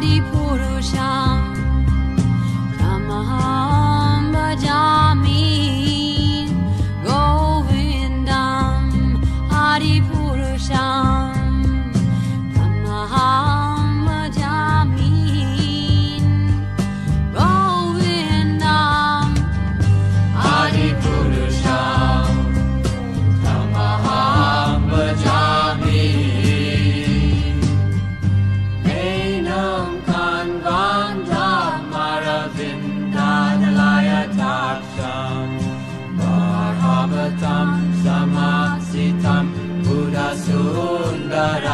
Di 鲁香。Sara.